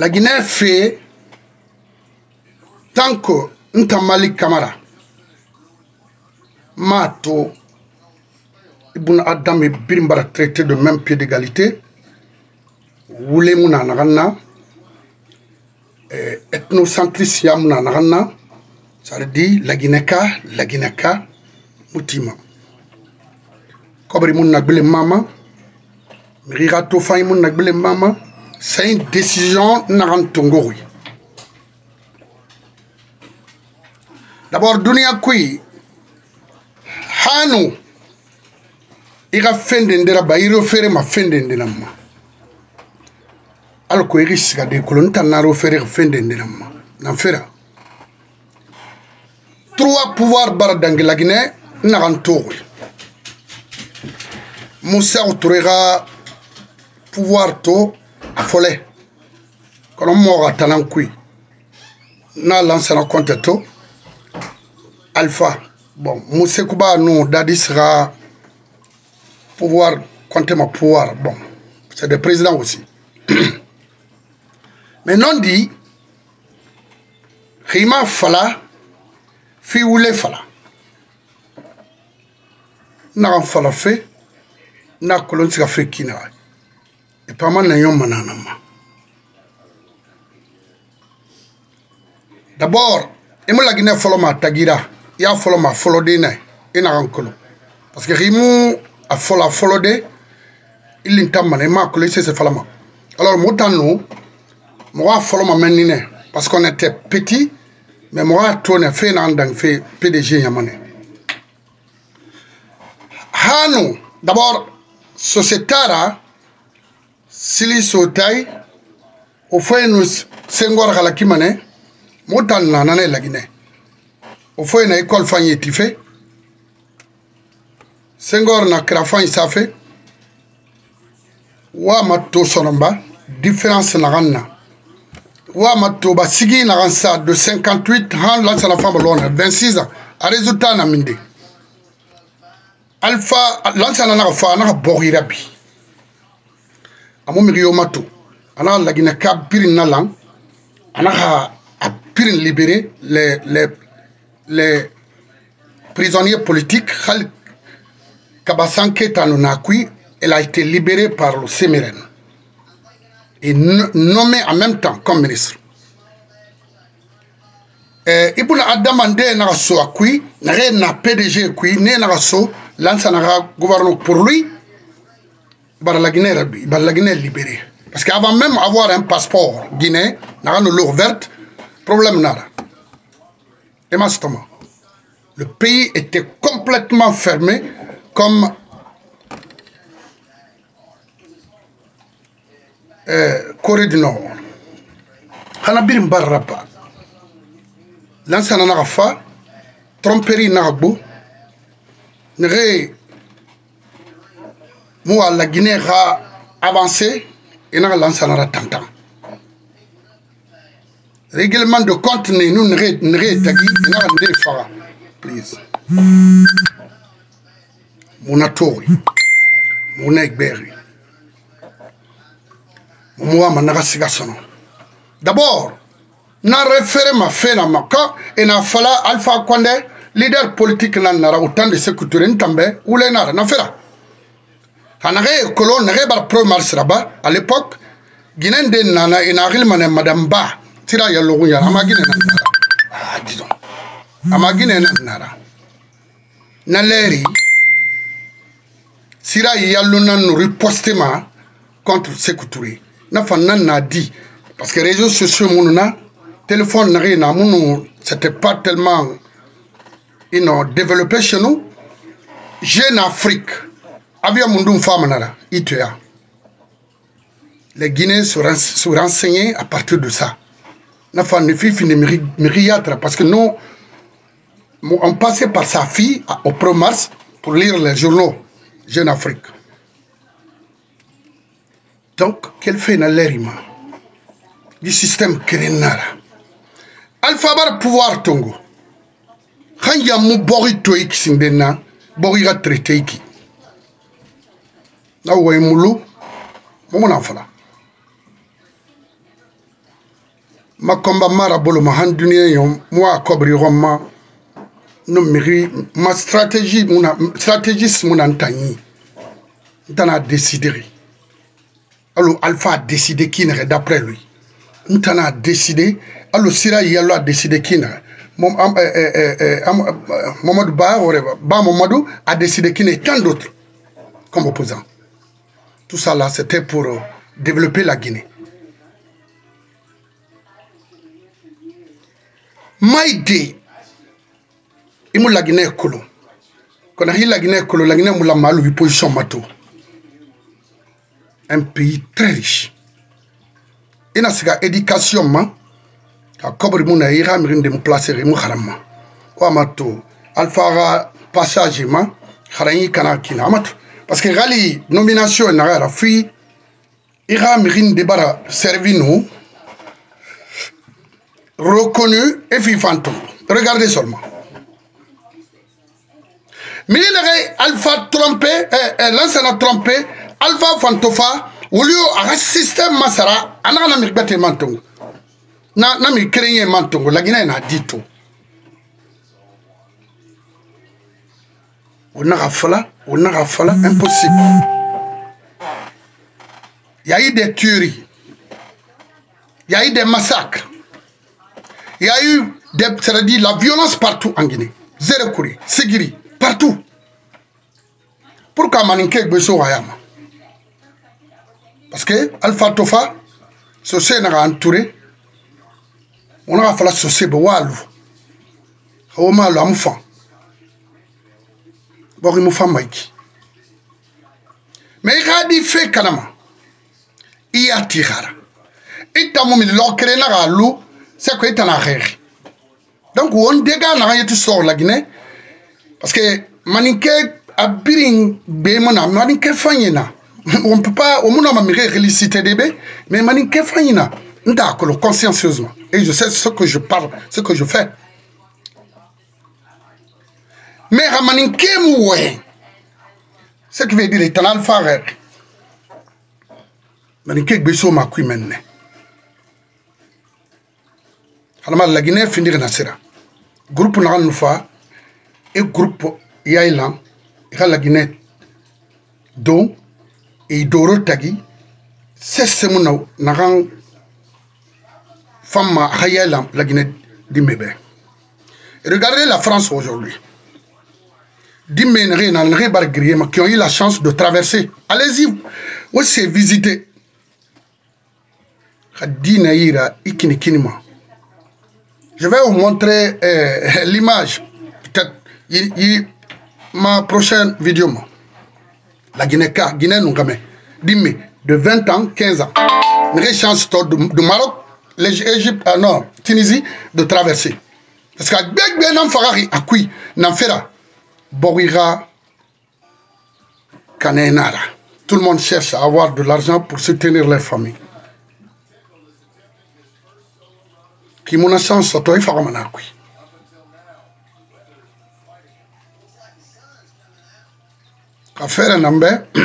la guinée fɛ tant que n ka mali kamara n m'a to ibuna adam ye birimbara traité de même pied d'égalité wule mun a naga n na eh, ethnocentris ya mun a naga n na ça veut dire laginɛka laginɛka mutima kɔbiri mun na gbele mama miri ka to fan ye mun na gbele mama c'est une décision narantongori. D'abord, dunia kui, hanu, ira fendendera ba iro fere ma fendendera ma. Alko iri siga de kolonita naro fere fendendera ma. Nan fera. Trois pouvoirs bara dangela Guinée, narantongori. Moussa Outourera, pouvoir to, fɔlɛ kɔnɔmɔgɔ ka talan ko ye n'a lansana kɔntɛ to alpha bon musekuba nu dadi sera pouvoir kɔntɛ ma pouvoir bon c'est des présidents aussi mais non di xima fala fi wule fala naxan fala fe na kolon siga fe kinaxa ipama na yon mananama. D'abord, imu lagine folo ma tagira, ya folo ma folo dine, ina e rankolo. Parce que rimu a folo a folo de, il intama ne ma kolo ise se falama. Alors, moutan nou, mwa folo ma menine, parce qu'on était petit, mais mwa tone fe nan dang fe PDG yamane. Hanu, d'abord, sociétara, sili sotai o foye nu sengor xala kimane mo tan nanana e lagine o foye na école fañ yeti fe sengor na kira fañ sa fe wama to sononba différence naxan na wama to ba sigi naxan sa de 58 han lansana fan ba lona 26 ans a résultat na min de alpha lansana naxa fa naxa boxira bi amo migi yomatu ana lagina ka pirin nalang ana ha a pirin libéré les les les prisonniers politiques Khal Kabasanke Tanunakui elle a été libérée par le Semeren et nommée en même temps comme ministre. Eh, Ibn Adam Ndé Naraso Akui, qui na PDG qui, Né Naraso, lance un gouvernement pour lui, par la Guinée, la Guinée libérée. Parce qu'avant même avoir un passeport guinéen, n'a une lourde verte, problème là. Et le pays était complètement fermé comme euh, Corée du Nord. Hanabir Mbarrapa. L'ancien Nagafa, tromperie Nagbo, Nere mu a la guinée xa avancé i naxa lansanara tantan règlement de compte ne nu nexe nexe tagi i naxa nde faxa please muna toori muna egbeeri mu wa ma naxa siga sono d'abord na référé ma fe na ma ka e na fala alpha condé leader politique na nara o temps de sécurité n tanbɛ wulɛ nara na fera anaxe kolo naxe bar premier siraba à l'époque guinen de nana ina xilmane madame ba tira yaloxu yara ama guine na nara a didon ama guine na nara na leeri sira yallu na nori postement contre seku ture na fa na na di parce que réseaux sociaux munu na téléphone naxe na munu c'était pas tellement ino développé chez nous jeune afrique femme Mundoum Famanara, itoya. Les Guinéens se renseignaient à partir de ça. N'a femme une fille parce que nous, on passait par sa fille au 1er mars pour lire les journaux Jeune Afrique. Donc, qu'elle fait dans l'érima du système krenara Alpha bar pouvoir Tongo. Quand il y a un bon traité, nauwe mulu mumuna fula makomba mara bolo ma han duniya yo mwa kobri homma no miri ma stratégie muna strategist muna ntanyi ntana décider alo alpha a décidé qui nere d'après lui ntana décidé alo sira yalo a décidé qui nere Mamadou eh, eh, eh, Ba, Ba Mamadou a décidé qu'il est tant d'autres comme opposant. Tout ça là, c'était pour euh, développer la Guinée. Maïdé, il la Guinée colo. Quand il la Guinée colo, la Guinée malou, mal position mato. Un pays très riche. Il n'a pas éducation, man. Ka kobri muna ira mirin de placer, mu haramma. Wa mato alfa passage ma haranyi kana kina mato parce que rally nomination na yara fi debara servi nous reconnu et vivant regardez seulement mais il alpha trompé eh, eh, trompé alpha fantofa wolu un système masara a mis na bêtes na, na mi créé a na dito on a fala o naga fala impossible il y a eu des tueries il y a eu des massacres il y a eu des c'est-à-dire la violence partout en Guinée Zérekuri Sigiri partout pour ka maninke gbeso wayama parce que Alpha Tofa sose naga entouré o naga fala sose be walu o ma lo am fan varimufambaiki me i k'a di fe kalama i y'a tihara i tamu min lɔgɔ kelen na k'a lu c'est que i tana xeexi donc won dega naxa yetu soor lagine parce que maninke a birin gbemo na maninke faɲina on peut pas o muna ma mixe rélicité de be mais maninke faɲina nta kolo consciencieusement et je sais ce que je parle ce que je fais Mais Kemoué. ce qui veut dire l'éternel Farer, Maninke Gbesso Makui Menne. Alors la Guinée finit Groupe Naranoufa et groupe Yailan, la Guinée Don et dorotagi. Tagi, c'est ce mot je Fama Hayailan, la de Regardez la France aujourd'hui. d'Imenre et Nalre Bargriem qui ont eu la chance de traverser. Allez-y, où c'est visité. Je vais vous montrer euh, l'image, peut-être ma prochaine vidéo. La Guinée-Ka, Guinée Nungame, Dime, de 20 ans, 15 ans. Une chance de, de Maroc, l'Égypte, ah non, Tunisie, de traverser. Parce que Gbegbe n'en fera rien, à ah, qui, n'en fera Borira Kanenara. Tout le monde cherche à avoir de l'argent pour soutenir leur famille. Kimuna sans sotoy faramanakui. Affaire nambe.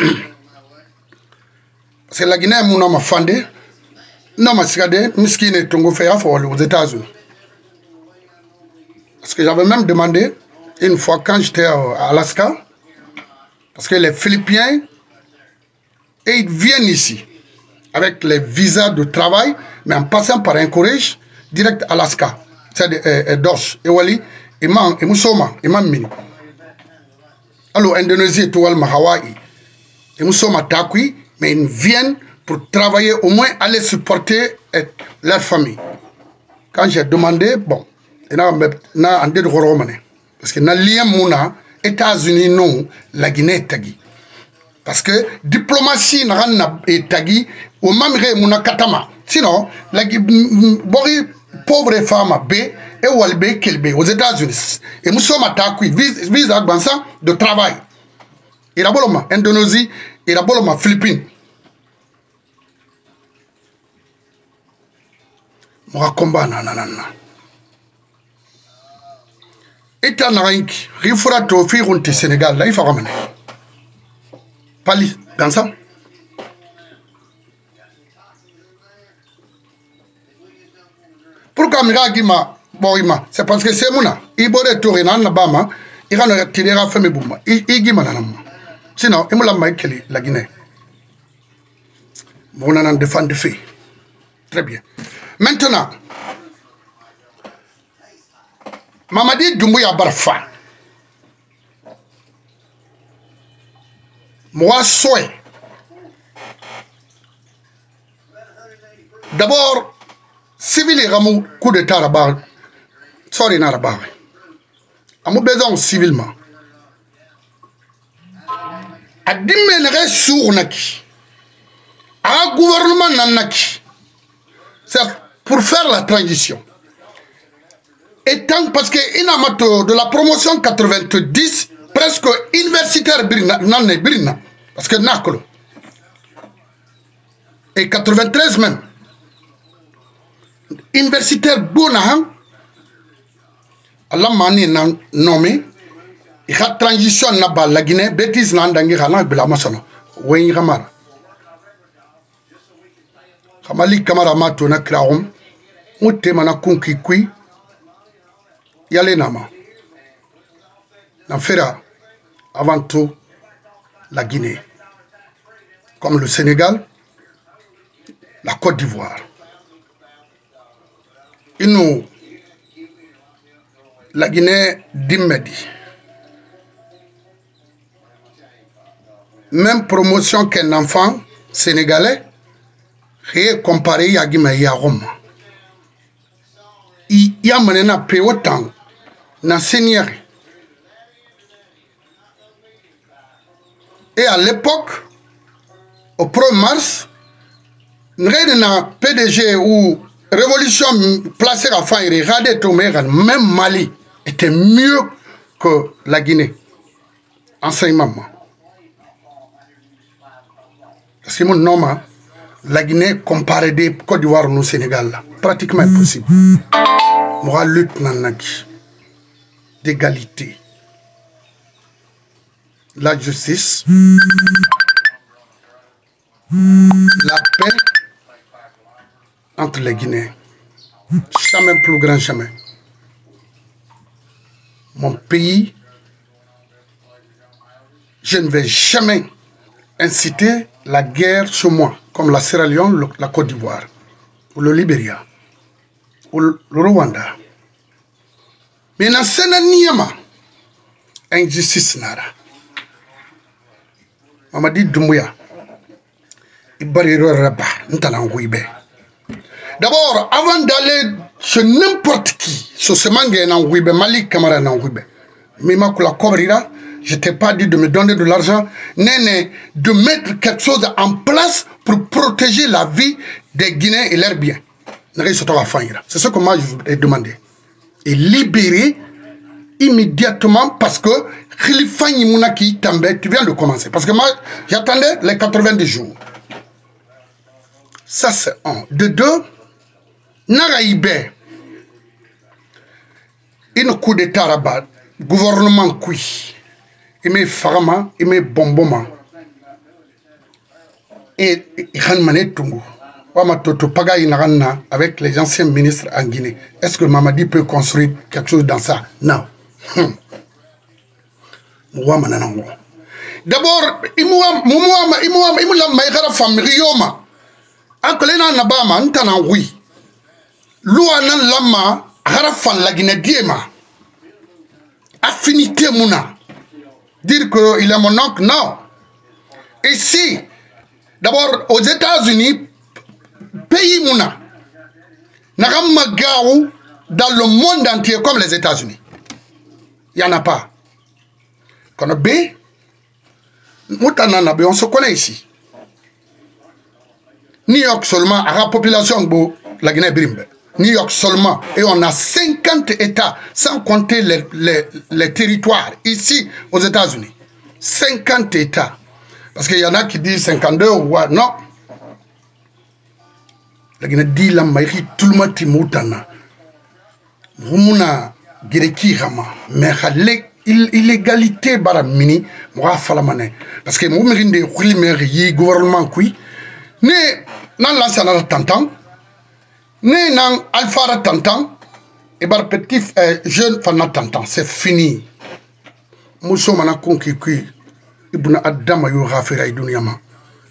C'est la Guinée mon muna mafande. Nama sigade miskine tongo fe aux États-Unis. Parce que j'avais même demandé une fois quand j'étais à Alaska, parce que les Philippiens, ils viennent ici avec les visas de travail, mais en passant par un courage, direct à Alaska, c'est-à-dire Dosh, Ewali, Imam, et Imam Mini. Alors, Indonésie, Toualma, Hawaï, Emusoma, Takui, mais ils viennent pour travailler, au moins aller supporter leur famille. Quand j'ai demandé, bon, il y de parce que na lien mun na états-unis non la guinée e tagi parce que diplomatie naxa na e tagi wo mamixe mun na katama sinon lagi boxi pauvre femme be e wali be keli be aux états-unis e mu soma ta kui visa gbansa de travail ira bolo ma indonésie ira bolo ma philippine moxa combat nanananna ita naxayinki xi fura to fi xunte sénégal la i faxa mene pali gansa pour que mixa gima ɓoxima c'est parce que semuna i ɓore toxina an na bama i xano tinexa feme buma i gimananamma sinon i mu lamma i keli la guinée bugunanan defande fe très bien maintenant mamadi dumbuya barfa moi soy d'abord civil ramu coup d'état raba sorry na raba amu besoin civilement adimme nege suur naki aga gouvernement nan naki c'est pour faire la transition tant parce que pas euh, de la promotion 90 presque universitaire parce que nakolo et 93 même universitaire bonahan Allah m'a nommé il a transition la Guinée bêtise Il la kamara yalenama n'en fera avant tout la Guinée, comme le Sénégal, la Côte d'Ivoire. Inu la Guinée d'Immedi. Même promotion qu'un enfant sénégalais, est comparé à Guinée et à Rome. Il y a maintenant peu autant na seigneur et à l'époque au 1er mars ngai na pdg ou révolution placée à fin regardez tomegan même mali était mieux que la guinée enseignement parce que mon nom la guinée comparée des côte d'ivoire au sénégal là pratiquement impossible moral lutte nanaki d'égalité. La justice, la paix entre les Guinéens. Jamais plus grand, jamais. Mon pays, je ne vais jamais inciter la guerre sur moi, comme la Sierra Leone, la Côte d'Ivoire, ou le Libéria, ou le Rwanda nansa na nneɛma ɛngye sisi nara amadi dumbuya ibari rɔraba ntalanko ibɛ D'abord, avant d'aller sur n'importe qui sur ce mangue en ibɛ mali kamara nanko ibɛ mima la kɔbrira je t'ai pas dit de me donner de l'argent nene de mettre quelque chose en place pour protéger la vie des guinéens et leurs biens c'est ce que moi je vous ai demandé libéré immédiatement parce que Khalifa Tambe, tu viens de commencer. Parce que moi, j'attendais les 90 jours. Ça, c'est un. De deux, Naraïbe, une coup d'état rabat, gouvernement qui, il met farama, il met bomboma. Et manet Tungu. Ouama Toto Paga Inaranna avec les anciens ministres en Guinée. Est-ce que Mamadi peut construire quelque chose dans ça Non. Hmm. D'abord, imuwa mumuwa imuwa imula maigara famirioma. Ankolena nabama ntana wi. Luana lama la Guinée diema. Affinité muna. Dire que il est mon oncle, non. Ici, d'abord aux États-Unis, pays Mouna, dans le monde entier, comme les États-Unis. Il n'y en a pas. on se connaît ici. New York seulement, à la population de la Guinée-Brimbe. New York seulement. Et on a 50 États, sans compter les, les territoires, ici, aux États-Unis. 50 États. Parce qu'il y en a qui disent 52 ou euh, non. lakini dila maiki tulma timutana rumuna gereki gama mais khale illégalité bara mini moga falamane parce que mo mi ndé khuli mer yi gouvernement kui ne nan la sana tantan ne nan alpha tantan et bar petit eh, jeune fana tantan c'est fini muso mana konki kui ibn adama yo ghafira e dunyama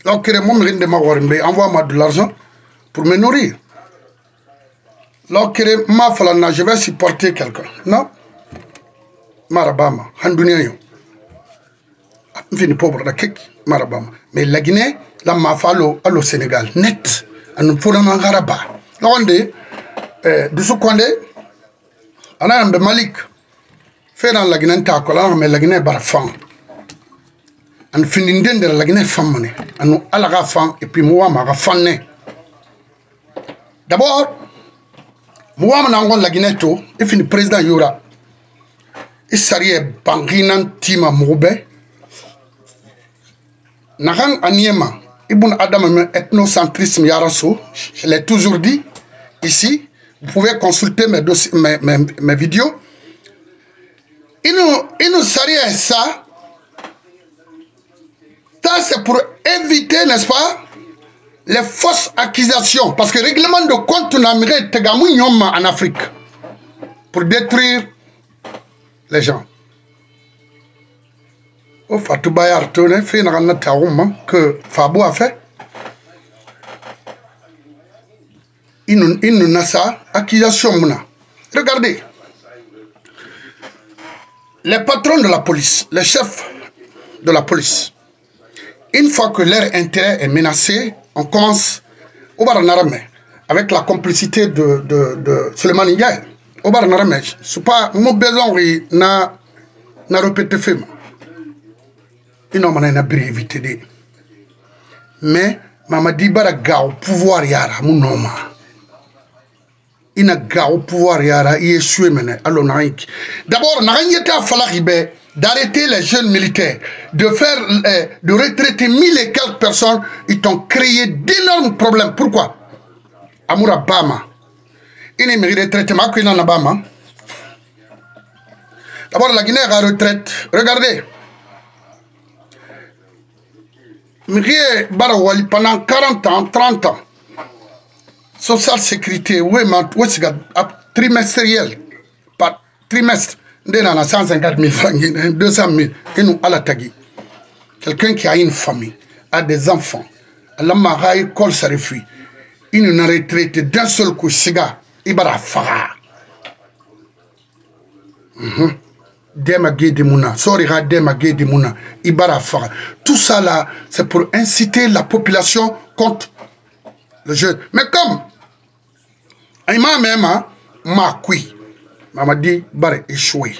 law kere mo mi ndé ma warimbe envoie ma de l'argent pour me nourrir. Lokere ma falana, je vais supporter quelqu'un. Non. Marabama, handuniayo. Ah, Vini pauvre la kek, marabama. Mais la Guinée, la mafalo allo Sénégal, net. Anu fura mangaraba. Lokonde, on a un anayambe malik. dans la Guinée takola, mais la Guinée barfang. Anu finindende la Guinée famane. Anu la rafan et puis moi, ma d'abord mu wa Lagineto, ngon finit président ifini president yura isariye Banginan tima Moube. Moube. aniema ibn adam ethnocentrisme yaraso je l'ai toujours dit ici vous pouvez consulter mes, dossiers, mes, mes, mes vidéos il nous ça ça c'est pour éviter n'est-ce pas les fausses accusations, parce que règlement de compte n'a mis en Afrique, pour détruire les gens. Oh, que Fabou a fait. Il nous a ça, accusation Regardez. Les patrons de la police, les chefs de la police, une fois que leur intérêt est menacé, on commence au avec la complicité de, de, de Suleiman Ndiaye. Au bar Naramesh, c'est pas mon besoin de na na répéter film. Il n'a a brièveté de. Mais mama di bara gao pouvoir yara mu noma. Ina gao pouvoir yara il est sué mené alors naik. D'abord n'a rien été à falak d'arrêter les jeunes militaires, de faire, euh, de retraiter mille et quelques personnes, ils t'ont créé d'énormes problèmes. Pourquoi Amour Bama. Il est retraité, qu'il en Bama. D'abord, la Guinée à retraite. Regardez. Mirie Barawali, pendant 40 ans, 30 ans, Social Sécurité, oui, trimestriel, pas trimestre. nde nana 150000 francs 200000 inu ala tagi quelqu'un qui a une famille a des enfants alama ka école sari fi inu na retraite d'un seul coup siga i bara faga mhm. dema gedi muna sori ka dema gedi muna i bara faga tout ça là c'est pour inciter la population contre le jeu mais comme ima mɛma ma kui Amadi bare échoué.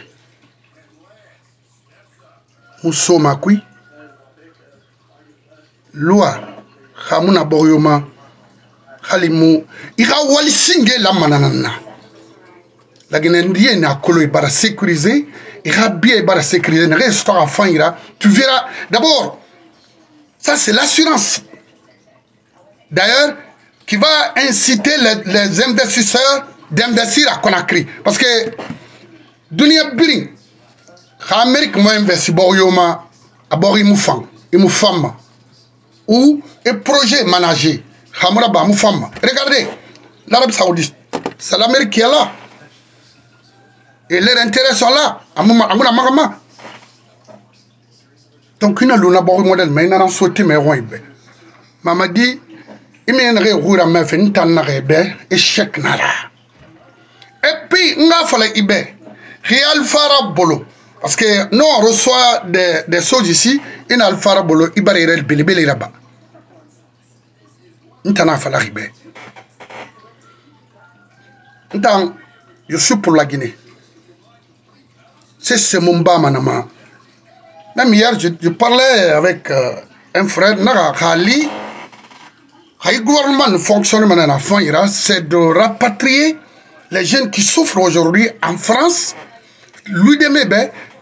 musoma kui lwa hamuna boyoma halimu ira singe la mananana la guinée na kolo ibara e sécurisé ira bien ibara e sécurisé na pas enfin ira tu verras d'abord ça c'est l'assurance d'ailleurs qui va inciter les, les investisseurs d'investir à Conakry. Parce que dunia biri xa Amérique mo investi bo yoma abori mu fam e imu fam ou et projet managé xamura ba mu fam regardez l'Arabie Saoudite c'est l'Amérique qui est là et leurs intérêts sont là amuna amuna magama donc ina luna bo modèle mais nana sauté mais roi be mamadi imene re rura mefe ntanna re be échec nara et puis n k'a fala i bɛɛ real fara bolo parce que non on reçoit des, des choses ici in al fara bolo i bari yɛrɛ belebele yɛrɛ ba n tana fala i bɛɛ n tan je suis pour la Guinée c'est ce mon bas manama même hier je, je parlais avec euh, un frère naka Khali Khali gouvernement ne fonctionne maintenant à fond c'est de rapatrier les jeunes qui souffrent aujourd'hui en France, l'UDMB,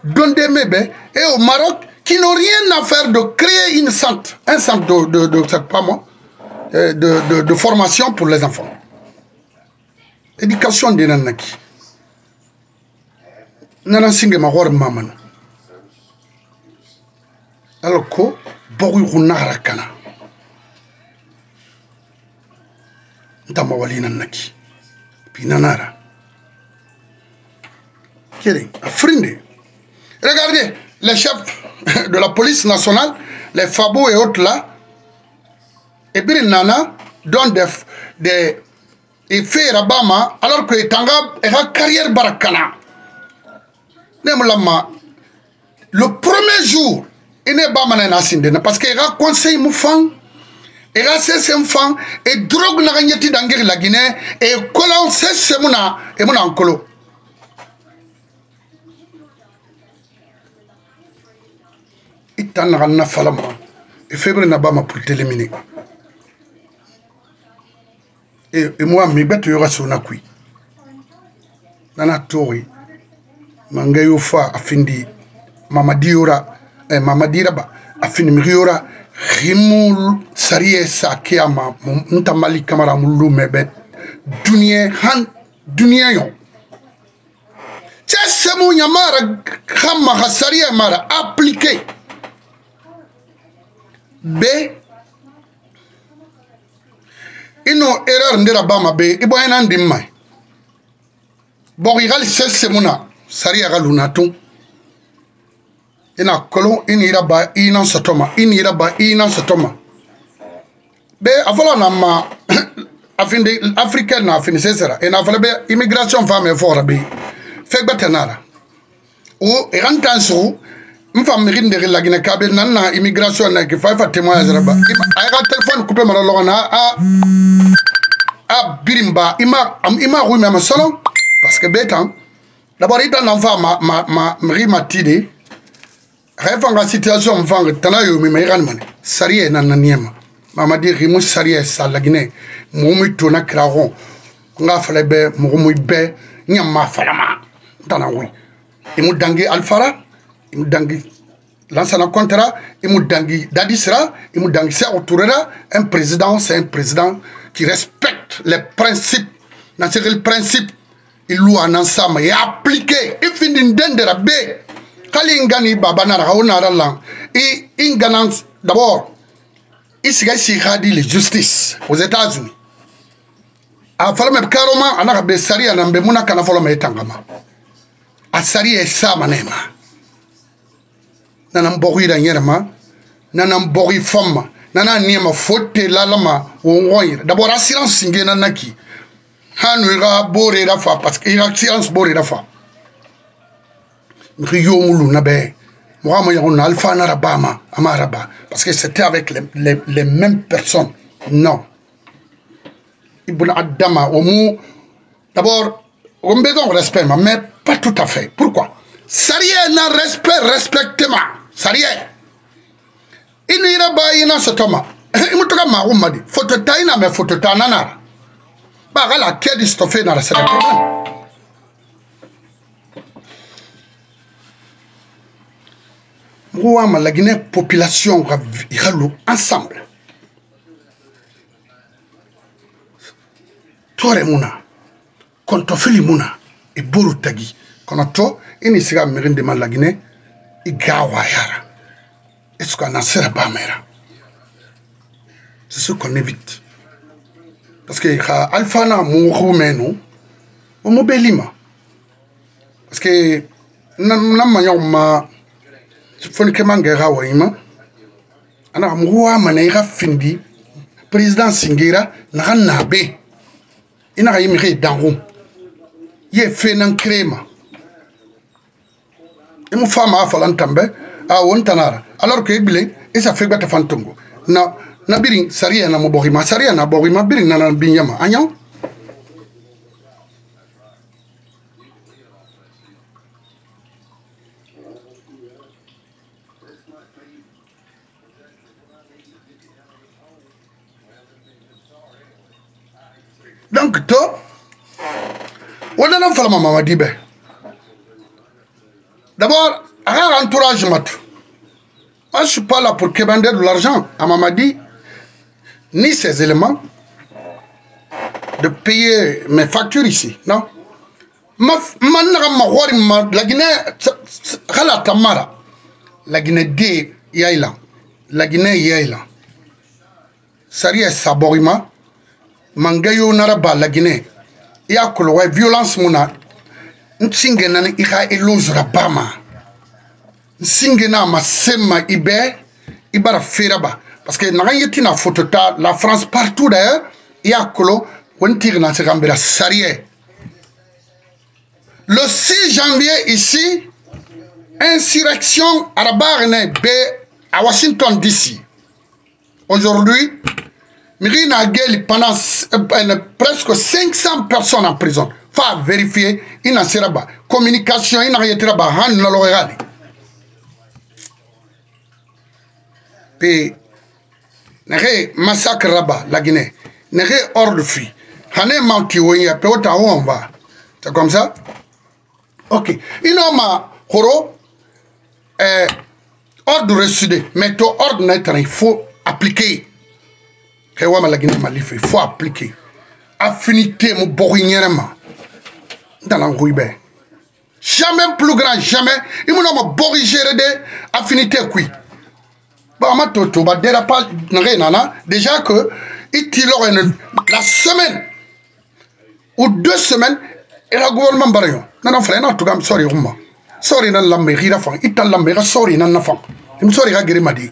d'ONDMB et au Maroc, qui n'ont rien à faire de créer une centre, un centre de, de, de pas moi, euh, de, de, de, formation pour les enfants. Éducation des nanaki. Nana singe ma war mamana. Alors que, beaucoup de Ntama nanaki. pinanara kelen afrindi regardez les chefs de la police nationale les fabo et autres là ebiri nana donne des, des e feera bama alors que tanga eka carrière bara kana ne mo lama le premier jour ine bama na na sindena parce que eka conseil mu fan e ka se sen fan e drogue na ka ɲɛti dan kiri laginɛ e kolon se semu na e mu n'an kolo i tan na ka na fala ma e febre na ba ma pour téléminer e e mu ami gbɛto yɔ ka so na kui nana tori manga yo fa afindi mamadiyora eh, mamadira ba afindi migiyora rimu sariye sakea ma n ta mali kamara mu lume bɛ duniɲɛ han duniɲɛ yɔ cɛ semu ɲamara ha maha sariya e mara aplike be ino erreur ndira bama be i boyena ndim mai bɔgɔ i hali sɛ semu na sariya e ka luna tun ina kolon ini ira ba ina sotoma ini ira ba ina sotoma be afala na ma afinde africain na afinde sesera ina afala be immigration femme fora be fegba tanara o irantan so mfa mirin de la gina kabe nan na immigration na ke fa fa témoignage raba ay ga telephone coupé mara lo na a a birimba ima am ima rue même salon parce que betan d'abord il t'a n'enfant ma ma ma mri matide hay la situation fanga tana yo mi mayran man sariye nan nan yema mama di rimu sariye salagine mumi tona kragon nga fale be mumu be nyama falama wi imu dangi alfara imu dangi lansana contrat imu dangi dadisra imu dangi se autorera un président c'est un président qui respecte les principes na c'est principe il loue en ensemble et appliqué ifindindendera be kali ngani baba na raho na ralang i ingana d'abord isiga sika di le justice aux États-Unis a fɔlɔ mɛ karoma ana ka bɛn sariya na bɛ munna kana fɔlɔ mɛ e tangama a sariya ye sa ma ne ma nana n bɔgɔ yira n yɛrɛ ma nana n bɔgɔ i fam ma nana n ma fo te lala ma o ŋɔn yɛrɛ d'abord assurance singe na na ki hanu i ka bore i la fa parce que i ka assurance bore i la fa. Riyomulu Nabe, alfa Alpha Narabama, Amaraba, parce que c'était avec les, les, les, mêmes personnes. Non. Ibn Adama, Omu, d'abord, on de respect, mais pas tout à fait. Pourquoi Sariye na respect, respectez-moi. Sariye. Inu ira ba ina sotoma. Imu toka ma umadi. Foto ta ina mais foto ta Bah Ba gala kedi stofe na la sele problème. mɔgɔw wa ma laginɛ population ka ka lo ensemble tore muna kontofili muna e boru tagi kono to ini siga merinde ma laginɛ i gawa yara est ce que ana sera bamera c'est ce qu'on évite parce que xa alpha na moxu menu o mo belima parce que nam mañaxuma folikɛma ngɛga wa ima ana muguwa mana iga findi president singira naga nabe inaga yimi ge dangu ye fenan krema imu e fama afalan tambe a won tanara alors que bile isa fegbata fantongo na na birin sariya na mo bogima sariya na bogima birin na na binyama anyaw donc to wo nana falama mamadi bɛ d'abord a ka entourage matu moi je suis pas là pour quémander de l'argent à mamadi ni ses éléments de payer mes factures ici non ma ma naga magori ma lagine kala tamara lagine de yailan lagine yailan sariya saborima mangeyo nara ba lagine ya kulwa violence muna nsinge na ni iha iluzura bama nsinge na masema ibe ibara feraba parce que naga yeti na photo ta la France partout d'ailleurs ya kulo wontir na se gambira sarie le 6 janvier ici insurrection arabarne b à Washington DC aujourd'hui Il y pendant euh, presque 500 personnes en prison. Faut vérifier, il n'a pas communication, il n'a rien de Puis, un massacre là-bas, la Guinée, Il a hors de fuite. Hane manki woyi, puis où on va. C'est comme ça? Ok. Il a un ordre reçu, mais ton ordre il faut appliquer hewa malagina mali fɛ il faut appliquer affinité mo bɔgɔ ɲɛnɛ ma Dans tana jamais plus grand jamais i muna ma bɔgɔ gérer de affinité koyi bon ma Toto, bah ba pas nage nana déjà que il ti lɔgɔ la semaine ou deux semaines et ka gouvernement bara yɔ nana fila i na tuga sorry o ma sorry na lamɛ i ka lamɛ i ka sorry na nafa i mi sorry il ka gere ma de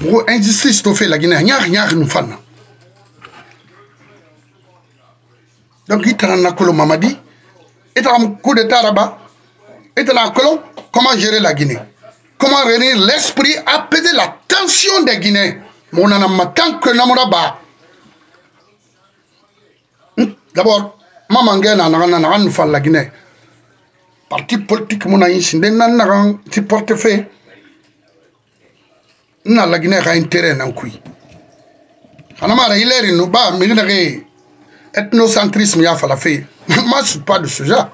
mɔgɔ injustice dɔ fɛ laginɛ a ɲaga ɲaga nu fan na donc i tana nakolo mamadi i tana coup d'état araba i tana kolon comment gérer la guinée comment réunir l'esprit apaiser la tension des guinéens mɔgɔ nana ma tant que namora ba hmm? d'abord mama ngɛ na naga na naga nu fan laginɛ parti politique mu na ɲi sinde na naga ti portefeuille na lagine ka intérêt nan kui mara ileri no ba mi na ke ethnocentrisme ya fala fe ma suis pas de ce genre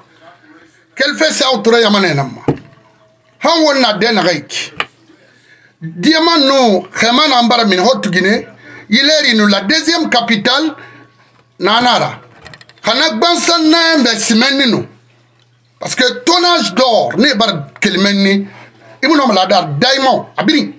quel fait ça autre ya manen ma han wonna de na gaik diamant no en ambara min hot gine ileri no la deuxième capitale nanara benson gbansan na be simen no parce que tonnage d'or ne bar kelmenni e la dar diamond abiri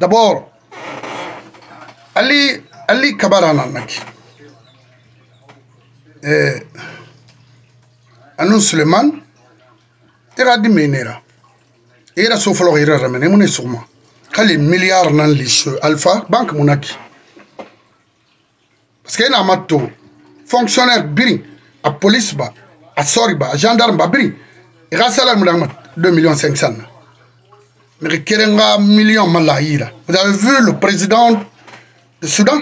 d'abord ali ali kabara nanaki eh, anu suleman i ka di menera i yɛrɛ so fɔlɔ ka yira ramɛnɛ i mun ne sɔgɔma hali miliyari nan lisho alpha banque mun naki parce que i n'a ma to fonctionnaire biri a police ba a sɔri ba a gendarme ba biri i ka salaire mun d'a ma deux millions cinq cent na Merekerenga million Malahira. Vous avez vu le président du Soudan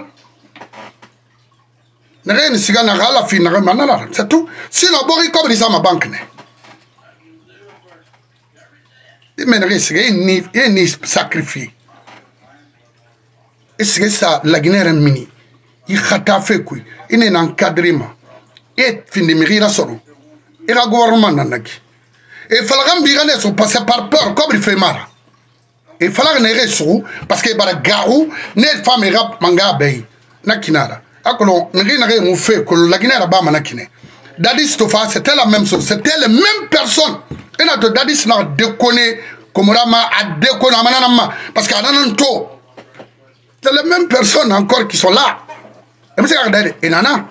Nereni siga na gala fi na manala. C'est tout. Si na bori comme les ma banque ne. Mais nereni siga ni ni sacrifié. Et siga ça la Guinée mini. I khata fe kui. Ine na encadrement. Et fin de mirira soro. Et la gouvernement nanaki. Et falagam bigane so passer par peur comme il fait mara. e falaka na ere sugu parceke bara garu ne fami ra manga bei na kinara akolo ah, ngi na ge mu fe kolo lakini ara ba mana kine dadis to fa c'était la même chose c'était les mêmes personnes et na to dadis na déconné komorama a déconné amana ma parce que anana to c'est les mêmes personnes encore qui sont là et puis c'est d'ailleurs et nana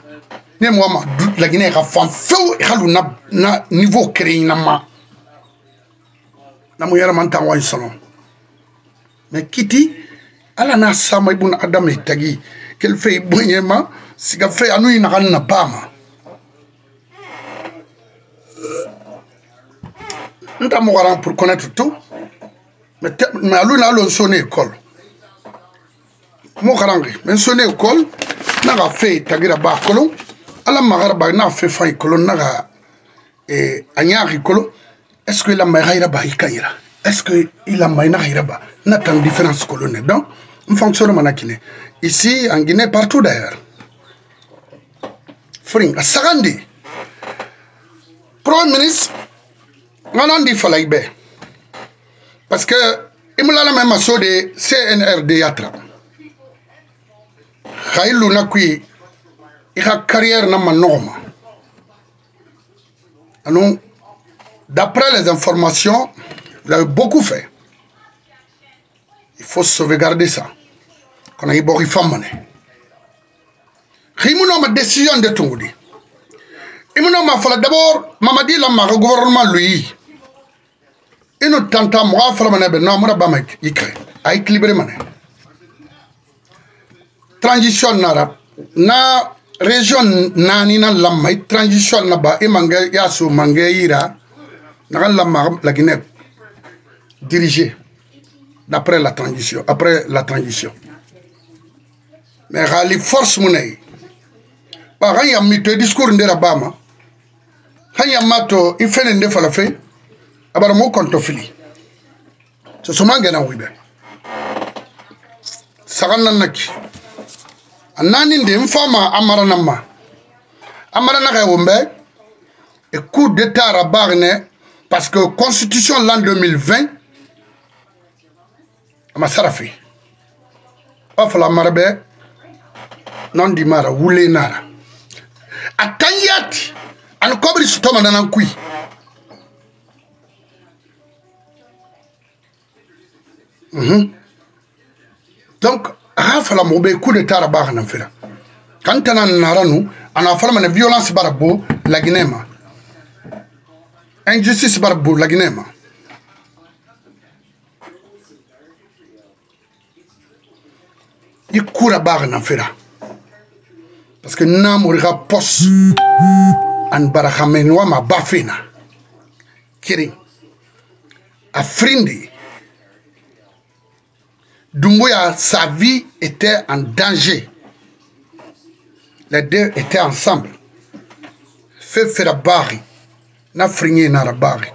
ne moi ma la guinée ra fan feu halu na na niveau créé na ma na mo yara man tan wa salon mɛ kiti ala n'a sama i buna adama i tagi kelife i bonyema sigafɛ anu i naga na bama n ta mɔgɔran pour connaître tout mɛ alu na alon sone école mɔgɔrange mɛ n sone école na ka fe tagira ba kolon ala magara ba na fe fa i kolon na ka a ɲaga eh, i kolon est ce que la mayga yira ba i ka yira est-ce que il a maïna hiraba n'a de différence colonne donc on fonctionne Guinée. ici en Guinée partout d'ailleurs fring Sarandi. premier ministre on dit fallait parce que il me l'a même assaut de CNRD yatra khailu nakui une carrière na manoma alors d'après les informations Vous avez beaucoup fait. Il faut sauvegarder ça. Quand on a eu beaucoup de décision de Tungoudi. Imuna ma fala d'abord mamadi la ma gouvernement lui ino tanta mo fala mané be no mo ba ma yikre ay équilibré mané transition nara na region nani na lamma transition na ba e mangue ya so mangue ira na lamma la guinée dirigé d'après la transition après la transition mais rally force monnaie par ɓa xan mi to discours de bama xan yamma il fait fene nde à la fin ɓara mo konto fili so soma ngena wiɓe saxan nan naki a naninde im fama a marananma a maranaxe wo coup d'état à Barne parce que constitution l'an 2020 amasarafi bafala marbe nondi mara wule nara atanyati anu kobri sutoma nanan kui mm -hmm. donc aha fala mo be coup de tara ba nan fira kan tana nara nu ana fala mana violence bara bo laginema injustice bara bo laginema i kura baga nan fira parce que namuri ga pos an barahamen wama ba fina kiri a frindi dumbuya sa vie était en danger les deux étaient ensemble fe fira bari na fringe nara bari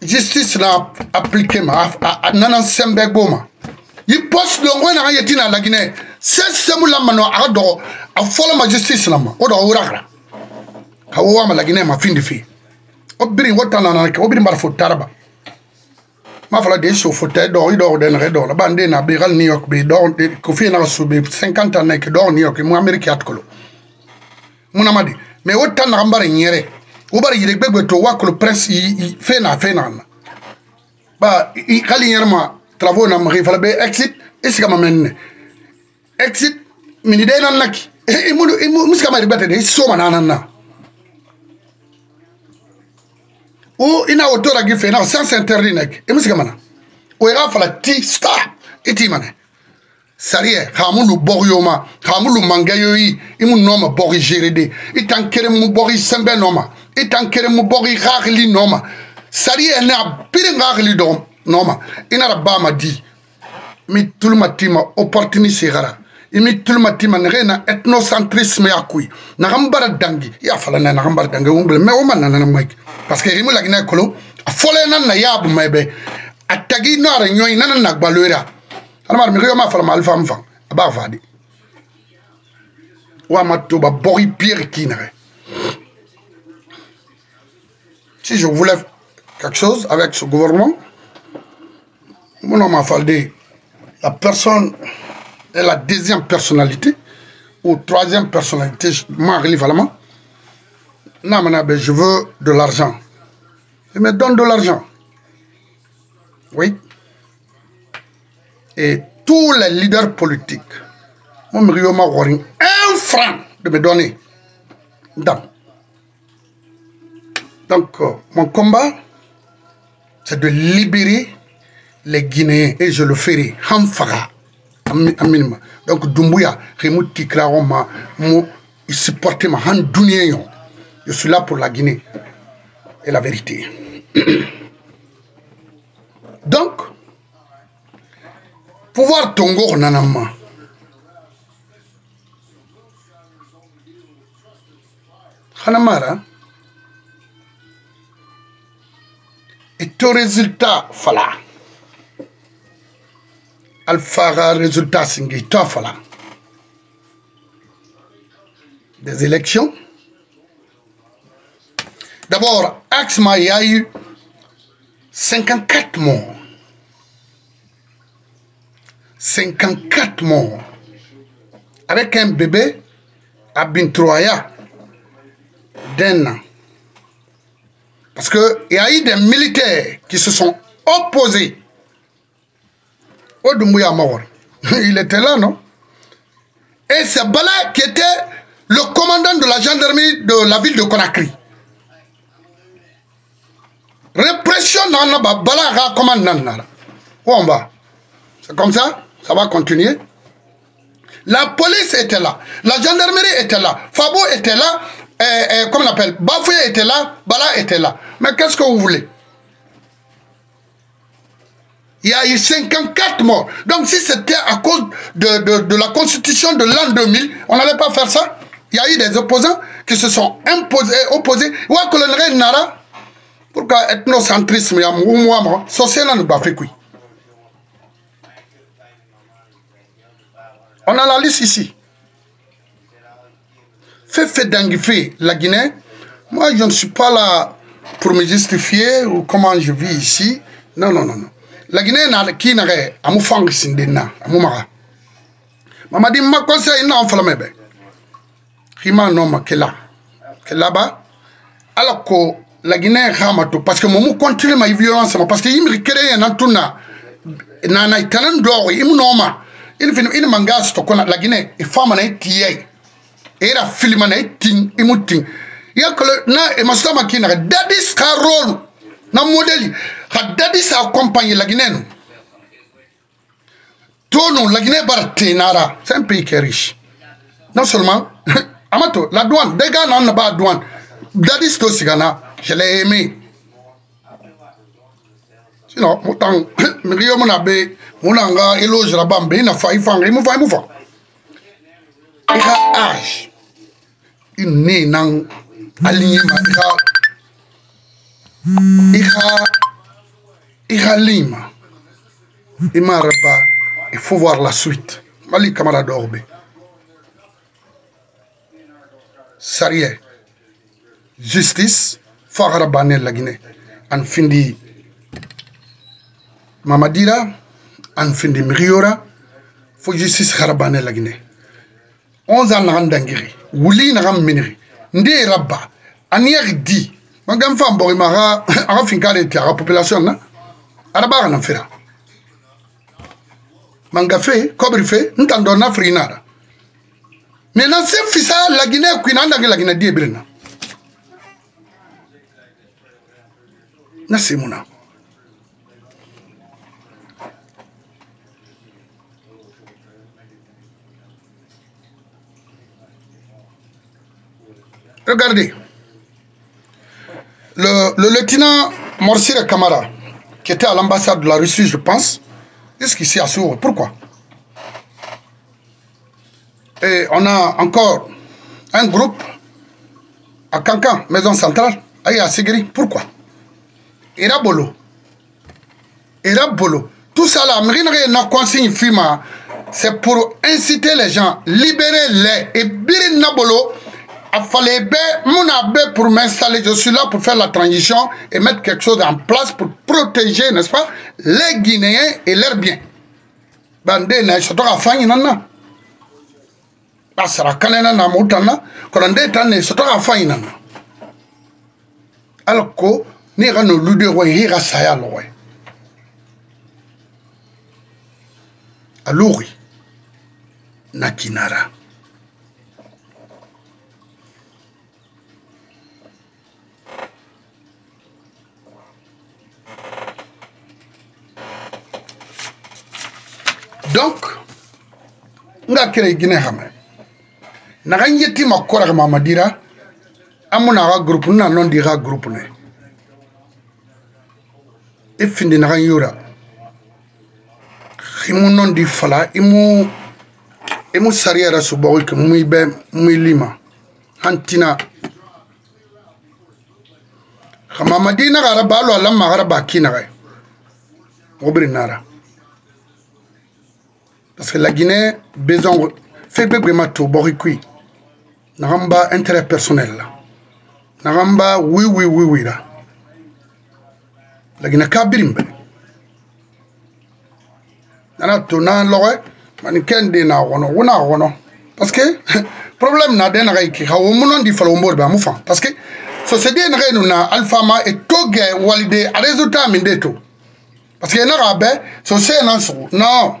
justice la appliqué ma a nana fɛn bɛɛ gbɔ ma i pɔsi don ko n'an ye ti na laginɛ se sɛmu la ma nɔ a ka dɔgɔ a fɔlɔ ma justice la ma o dɔgɔ wura kara ka wo ma laginɛ ma fin de fe o biri o ta nana kɛ o biri mara fo taraba ma fɔla de so fo tɛ dɔgɔ i dɔgɔ dɛ nɛgɛ dɔgɔ la ban den na bɛ hali new york bɛ dɔgɔ ko fi na ka so bɛ cinquante ans nɛ kɛ dɔgɔ new york e mu amérique a tɔgɔ mun na ma de mais o ta nagambara ɲɛrɛ ubar yire gbegbe to waklo press i fena fena na ba i kali yerma travo na mari fala be exit isika mamenne exit mini de nan nak e mulu e musika e, mari gbata de so mana nan na o ina otora gi fena sans interdit nak e musika mana o ira e fala ti star iti e mana sariɛ hamu lu bɔgi yoma hamu lu mangɛ yoyi i mu nɔma bɔgi zerede i tan kere mu bɔgi sɛnbɛ nɔma itan keremu bogi khakli noma sari na pire khakli dom noma ina rabba ma di mi tulma tima opportunity sigara imi tulma tima nege na ethnocentrisme ya kui na gambara dangi ya fala na gambara dangi umble me o manna na mike parce que rimu lagina kolo afole na na yabu mebe atagi no ara nyoi na na gbalora ana mar mi ko ma fala ma alfa mfa ba fadi wa matuba bogi pire kinare Si je voulais quelque chose avec ce gouvernement, mon homme fallu la personne est la deuxième personnalité ou troisième personnalité, Marie Non, ben, je veux de l'argent. Il me donne de l'argent. Oui. Et tous les leaders politiques, mon un franc de me donner. Dame. Donc, euh, mon combat, c'est de libérer les Guinéens. Et je le ferai. Hamfara. Donc, Dumbuya, Remouti il supporter ma Je suis là pour la Guinée. Et la vérité. Donc, pouvoir Tongo Nanama. Hanamara. Et ton résultat, voilà. Alpha résultat, c'est voilà. Des élections. D'abord, Axma, il y a eu 54 morts. 54 morts. Avec un bébé à Bintroya d'un an. Parce qu'il y a eu des militaires qui se sont opposés au Doumbouya Il était là, non Et c'est Bala qui était le commandant de la gendarmerie de la ville de Conakry. Répression non. Bala commandant. Où on va C'est comme ça Ça va continuer La police était là. La gendarmerie était là. Fabo était là euh, comment on appelle, Bafoué était là, Bala était là. Mais qu'est-ce que vous voulez Il y a eu 54 morts. Donc si c'était à cause de, la constitution de l'an 2000, on n'allait pas faire ça. Il y a eu des opposants qui se sont imposés, eh, opposés. Ou à colonel Nara, pourquoi ethnocentrisme, moi, social, On a la liste ici. fait fait d'anguiffer la Guinée. Moi, je ne suis pas là pour me justifier ou comment je vis ici. Non, non, non, non. La Guinée, qui n'a pas de fang, c'est n'a pas Maman dit, ma conseil, non, flamme, ben. Rima, non, ma, que là. Que là-bas. Alors que la Guinée, ramato, parce que mon continue ma violence, parce que il me recrée un antouna. Nana, il t'en a un d'or, il me nomme. Il fait une mangas, la Guinée, il fait un tiers. era filima na e ting e mu ting ya kolo na e masuta maki na dadis ka role na modeli ka dadis accompagne laginɛ nu tonu laginɛ bara tenara c'est un pays qui est riche non seulement amato la douane des gars n'en pas douane dadis to sigana je l'ai aimé sinon mutan miriyo muna be muna nga eloge rabambe ina fa ifanga imufa imufa ika age i ne nan aligné ma i ka i ka i ka ligne ma i ma yɛrɛ ba il faut voir la suite mali kamara dɔw bɛ sariyɛ justice fo a kɛra bannen laginɛ ani findi mamadira ani findi migiyora fo justice kɛra bannen laginɛ onze ans na an dangiri wuli naga miniri nde e rabba aniyaki di magam fa mbori maga aga finka de tiaga population na araba ga na fera manga fe kobri fe ntando na frinara me na se fisa lagine kwina ndangi lagina di ebrina na simuna Regardez. Le, lieutenant Morsire Kamara, qui était à l'ambassade de la Russie, je pense, jusqu'ici à Souro, Pourquoi Et on a encore un groupe à Kankan, Maison Centrale, à Sigiri. Pourquoi Erabolo. Erabolo. Tout ça là, n'a consigne FIMA, hein. c'est pour inciter les gens, libérer les et Birin Nabolo a fallait mon pour m'installer. Je suis là pour faire la transition et mettre quelque chose en place pour protéger, n'est-ce pas, les Guinéens et leurs biens. Bande na shoto ka fanyi nanna. Basara kanena na mutana, Quand on est ka fanyi nanna. Alko ne ga no lude wa hira saya lowe. Aluri na kinara. donc nga kere gine xame naxa yettima koraxe mama dira a munaxa groupe na nondi xa groupe ne i findi naxan yura imu nondi fala imu imu sariyara suboxi ke muy be muy lima xan tina xa mama dinaxara ba lo a lammaxara ba kinaxe wo biri nara parce que la guinée besoin fɛn gbɛgbɛ ma to bɔgɔ kui naga n ba intérêt personnel la naga n ba wiwiwiwi la la guinée kabiri n bɛ nana to n'an lɔgɔ mani kɛn de n'a kɔnɔ wo n'a kɔnɔ parce que problème na den naga ike ka wo munɔ di falo mbori bɛ amu fan parce que société naga yinu na alpha ma e to gɛ walide a résultat min de to parce que naga bɛ société na sugu non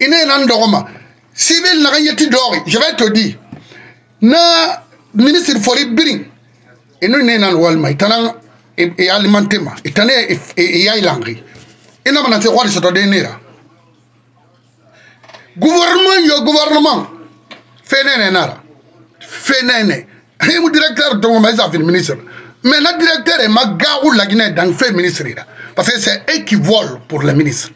Civil n'a rien d'or, je vais te dire. Na ministre Fori bring et nous n'en walma, Il et e alimenté, étant e et e, ailangri. Et n'a pas de de Gouvernement, yo gouvernement, nara, directeur, de mais ça, le ministre. Mais le directeur est ma gaou la Guinée dans le Parce que c'est eux qui volent pour le ministre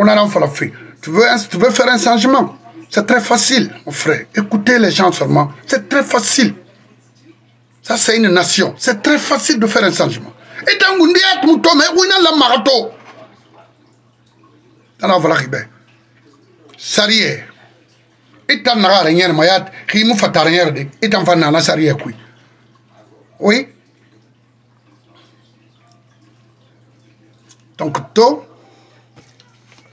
on a en Falafel. Tu veux, tu veux faire un changement C'est très facile, mon frère. Écoutez les gens seulement. C'est très facile. Ça, c'est une nation. C'est très facile de faire un changement. Et dans hein, y a la marato. Alors voilà, Ribé. Sarié. Et t'en as rien, Mayat. Rimou de, et t'en vas nana sarié, oui. Oui. Donc, tout.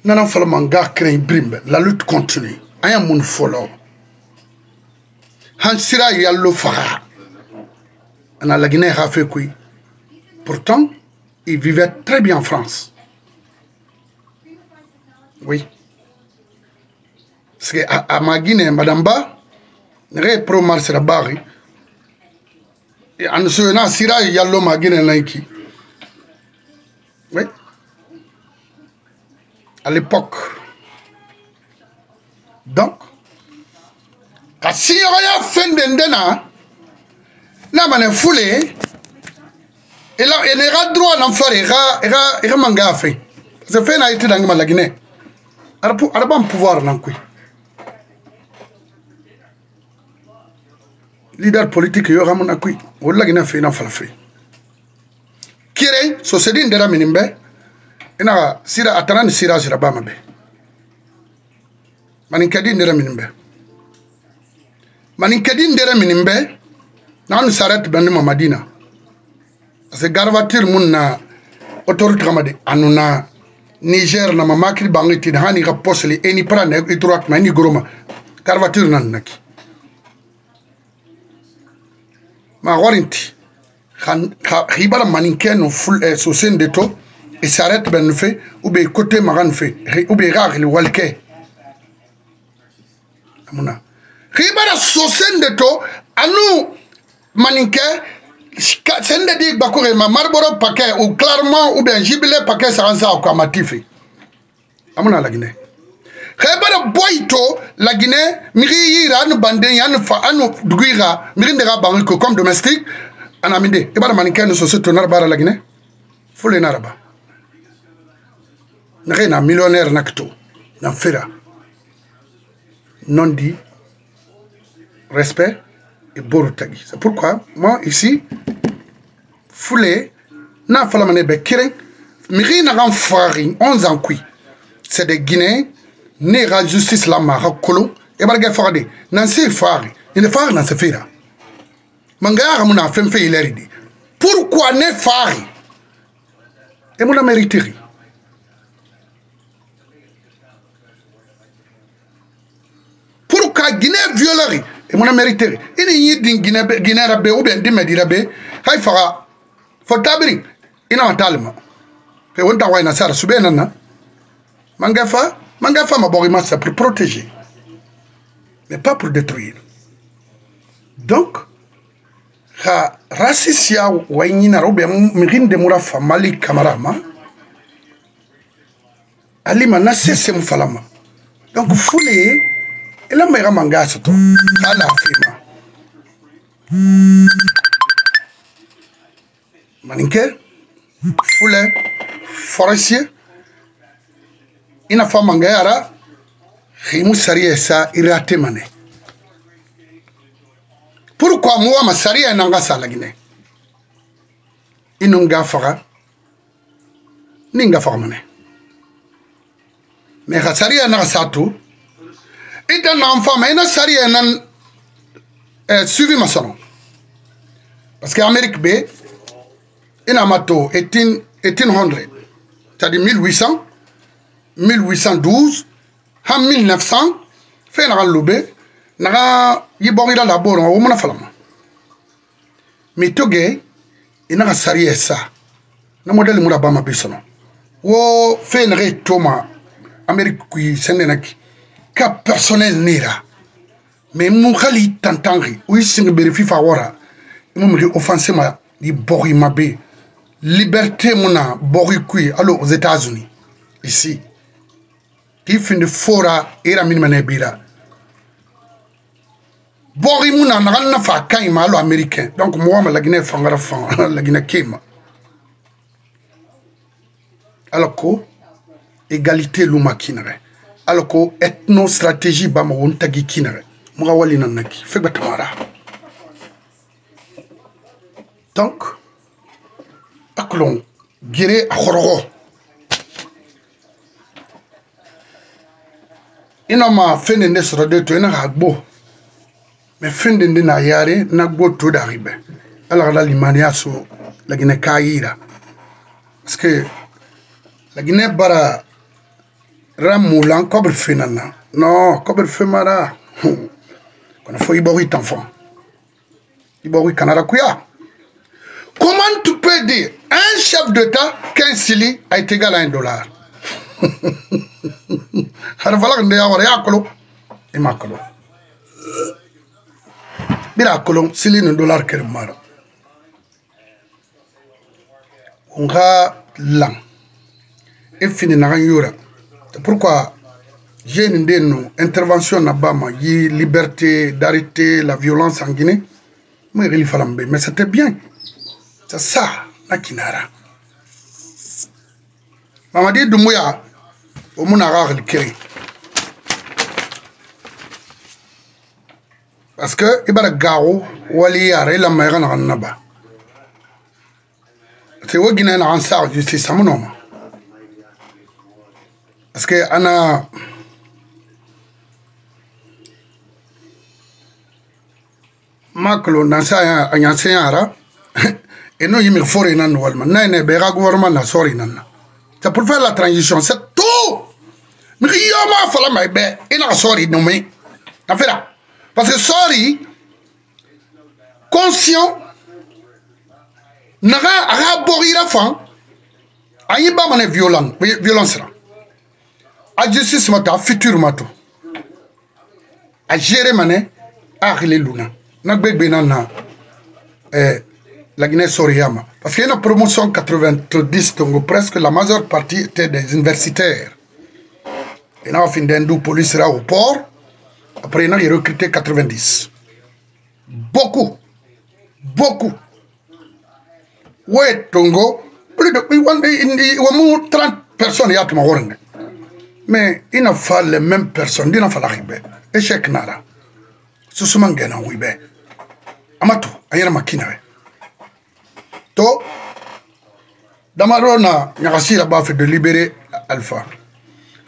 Nana Falmanga crée brime. La lutte continue. Aya mon follow. Hansira yallo faga. Ana la Guinée a fait Pourtant, il vivait très bien en France. Oui. Parce que à, à ma Guinée, Madame Ba, n'est pro mars Et en ce moment, Sira yallo ma Guinée Oui. à l'époque. Donc, kasi yɔrɔ y'a fɛn dende na n'a ma ne fule e la e ne ka droit na fɔri e ka e ka e ka man k'a fɛ parce que fɛn na ye ti dange ma laginɛ arabu arabu an pouvoir na koyi leader politique yo ka mun na koyi o laginɛ fɛ na fala fɛ kire sosedi ndera minin bɛɛ ina sira atana ni sira sira ba mabe manin kadi ndere be manin kadi ndere minimbe nan sarat ben ma madina ase garvatir mun na kamade anuna niger na ma makri bangiti hani ga posli eni prane itrak mani groma garvatir nan naki ma warinti khibara manin keno ful eh, sosen de e s'arrête ben nu fe ou bien côté maga nu fe ou bien ga gili wali kɛ amuna xi bara sosen de to anu maninkɛ sen de di gbakoxe ma mariboro paquet ou clarement ou bien jibile paquet saxan saxa ko amati fe amuna lagine xi bara boy to lagine mixi yira anu banden anu fa anu dugu yixa mixi ndexa bangi ko comme domestique anamide i bara maninkɛ nu sose to nara bara lagine fule naraba nake na millionnaire nake to na fera non di respect e boru tagi c'est pourquoi moi ici fule na falamane be kiren miri nakan fagari onze ans kui c'est des guinéens ne ka justice la ma ka kolon e bara kɛ fagade nan se fagari ine fagari nan se fera mangaya ka mun na fɛn fɛn ilɛri de pourquoi ne fagari e mun na mérite ri guinée et mon mona mérité Il yi din guinée guinée rabbe ou bien dimme di rabbe hay faga faut Il ina fait on wonta wayna sara subena na manga fa manga fa ma bogi massa pour protéger mais pas pour détruire donc ha rasis ya bien robe de murafa malik kamarama alima na sese mfalama donc foulez. ila mai raman gasu to ala fima maninke fule forestier ina fa mangayara himu sariya sa irate mane pourquoi muwa ma sariya nanga salagine inunga faga ninga faga mane me khasariya naga satu inte namfama ina sariya nan eh, suivi masano parce que amérique be inama to 1800 c'est-à-dire 1800 1812 ha 1900 fe naga lobe naga yibogida laboro nga womuna falama mi toge inaga sariya sa na modèle mura bama bisono wo fe naga e toma amérique kui sende naki ka personnel ne ra mɛ mun hali tantange o y'i sen bere fifa wɔra i mun bɛ kɛ offense ma i bɔgɔ ma bɛ liberté mun na bɔgɔ ku ye hali aux états unis ici k'i fini fora era min mana bira bɔgɔ mun na naga nafa ka ɲi ma hali américain donc mɔgɔ ma laginɛ fangara fan laginɛ ke ma ala ko égalité lu ma kinɛgɛ ala ko ethno stratégie bamago n tagi kinare maga wali nan nagi fegba tamara donc akulon gere a horogo ina ma fende nde sɔrɔ de to ina ka gbo mɛ fende nde na yare na gbo to da ribɛ ala ka la limaniya so laginɛ k'a yira parce que laginɛ bara ramulan kobel fenana no kobel femara kono fo ibowi tanfon ibowi kanara kuya comment tu peux dire un chef d'état qu'un sili a été égal à un dollar hara falak nde ya wara ya kolo ima kolo bira kolo sili ni dollar kerim mara nga lang ifini e nagan yura pourquoi jeune nde no intervention na bama ye liberté d'arrêter la violence en guinée mo yɛrɛ li fala mbe mais c'était bien c'est ça na kinara mamadi dumuya o mu na ka hakili kere parce que i bara gago wali yara i lama i ka naga nna ba parce que wo guinée nagan saga justice amu nɔ ma Parce ana maklo nansaya anyansaya ara eno yimi fori nan walma na ne bega gouvernement na sori nan Ça pour faire la transition c'est tout mais yoma fala mai be ina sori no me na fera parce que sori conscient naga aga borira fan ayi ah, ba mane violent violence là ajustice mata futur mato ajere mane akhle luna na gbegbe eh la Guinée Soriama parce qu'il y a une promotion 90 donc presque la majeure partie était des universitaires et là fin d'un police sera au port après il a recruté 90 beaucoup beaucoup ouais tongo plus de 30 personnes il y a tout mais ina fa les mêmes personnes dina falaxi be échec nara susuma ngena wi be amatu ayerama kinawe to damaro na ñaxasira ba fe de libérer alpha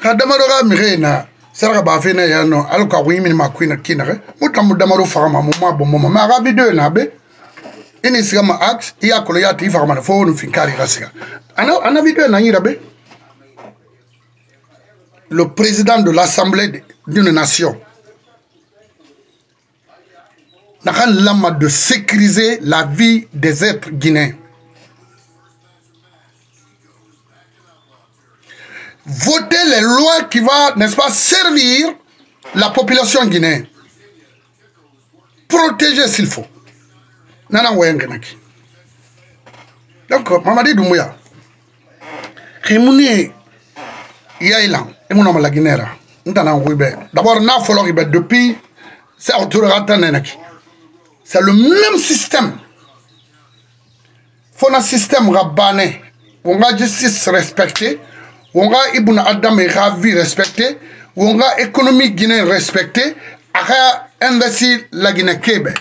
xa damaro xa mixe na saraka ba fe na yano alu ka wimin ma kuina kinaxe mu tamu damaro faxama mu ma bomboma mais axa bidoyo na be ini sigama axe iya kolo yati i faxamana fo wonu finkari xa siga ana ana bidoyo na ñira be le président de l'Assemblée d'une nation n'a l'âme de sécuriser la vie des êtres guinéens. Voter les lois qui vont, n'est-ce pas, servir la population guinéenne. Protéger s'il faut. Nana Wayanganaki. Donc, Mamadi Doumbouya, a Yailan, mona ma laginera ntana ngwibe d'abord na folo ribe depuis c'est autour ratanenek c'est le même système fona système rabane wonga justice respecté wonga ibn adam et ravi respecté wonga économie guinée respecté aka investi lagine kebe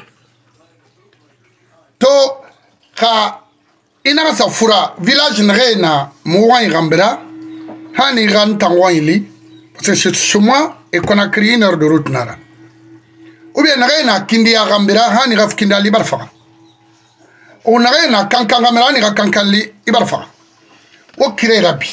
to ka inaka sa fura village nere na mugan i gambera hani ran tangwa li parce que c'est ce mois et qu'on a créé une heure de route nara ou bien naga na kindi agambira hani gaf kinda libarfa. barfa o naga na kanka ngamira ni kanka li ibarfa o kire rabi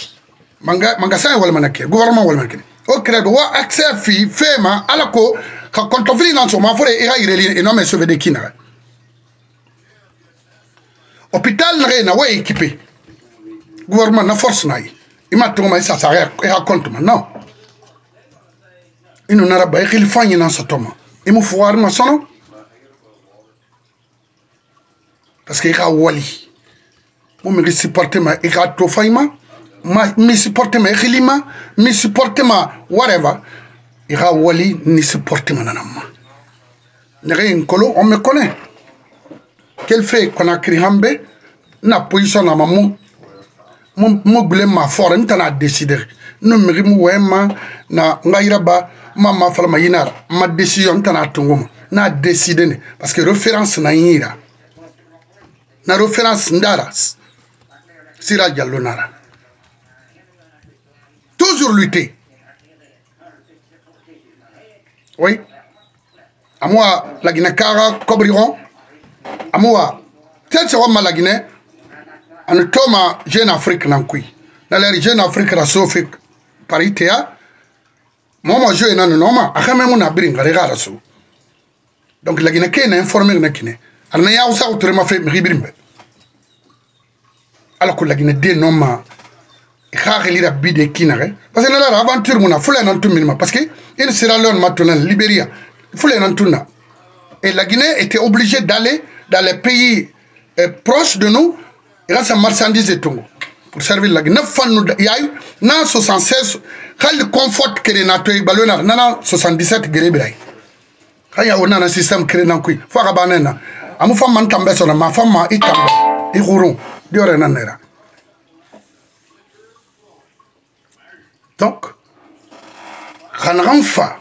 manga manga sai wal manake gouvernement wal manake o kire do wa accès fi fema alako ka kontofili nanso ma fure ira ireli enome sauver de kinara hôpital naga na wa équipe. gouvernement na force nayi i ma tɔgɔma i sasara i ka kɔntu ma non i nunara ba i kili fɔ ɲinan sɔtɔ ma i mu fuwari ma sɔnɔ parce que i ka wali mu mi ki supporte ma i ka to fa i ma ma mi supporte ma i kili ma mi supporte ma whatever i ka wali ni supporte ma nana ma ñage in kolo on me connaît quel fait qu'on a créé hambe na position na ma mu mu gbile ma fɔre n tɛna desidere nu miri mu wɛ ma na n ka yiraba ma ma fala ma yinara n ma desiyɔ n tɛna tungo ma n'a deside ne parce que référence na n yira na référence n dara sira jalo nara toujours lutter oui amoa laginɛ kaga kɔbiriɣɔ amoa tɛ cɛwa ma laginɛ And Jeune Afrique nankui naleri Jeune Afrique raso sofik parité momo Après, noma akame muna biringa raso donc kene kine ya utre ma fe ala de noma bide kinare parce que là, aventure muna fula nan parce que libéria fula nan et la guinée était obligée d'aller dans les pays euh, proches de nous iga sa marchandise tungu pour servir lagi na fannu yayu na 76 hali comfort kere na toy balona nana 77 gere birai kaya onana système kere na kui fo ka banena amu fam man tambe sona ma fam ma itambe igurun diore na nera donc xanaxan fa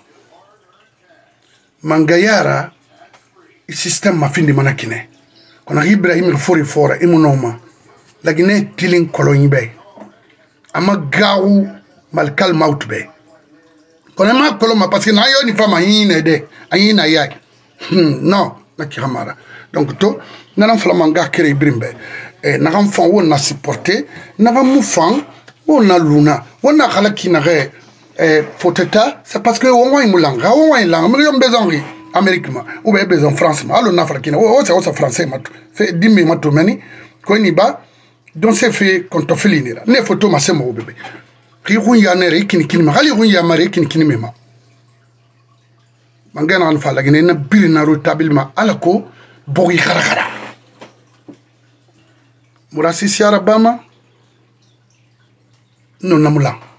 mangayara i système ma findi mana kine konaxa ibrahim ir fori fora i mu noma lagine tilin kɔlɔnyi bɛ a ma gawu malikal maut bɛ kɔnɛ ma kɔlɔ ma parce que n'an y'o ni fama an y'i nɛ dɛ an y'i na y'a ye hmm non na k'i hamara donc to nana fila man ka kere ibirin bɛ eh, nakan fan wo na supporter nakan mu fan wo na luna wo na kala k'i nagɛ eh, foteta c'est parce que wo wa yi mu langa wo wa yi langa mi yɔn bɛ zan ri amérique ma ou bien bɛ zan france ma hali n'a fɔra k'i na o o sa o sa français ma to c'est dimi ma to mɛ ni ko ni ba don se fe konto filinira ne foto ma se mɔgɔ bɛbɛ k'i kun yanɛrɛ i kini kini ma hali kun yamare i kini kini me ma man gana an fa lagine na biri naro tabil ma ala ko bogi karakara murasi siara bama no namula